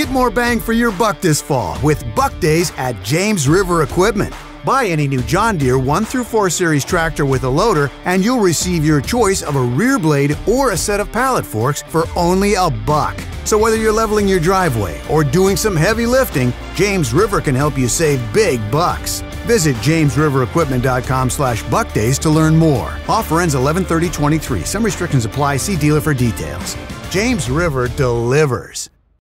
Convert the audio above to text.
Get more bang for your buck this fall with Buck Days at James River Equipment. Buy any new John Deere 1 through 4 Series tractor with a loader, and you'll receive your choice of a rear blade or a set of pallet forks for only a buck. So whether you're leveling your driveway or doing some heavy lifting, James River can help you save big bucks. Visit jamesriverequipment.com slash buckdays to learn more. Offer ends 11 Some restrictions apply. See dealer for details. James River delivers.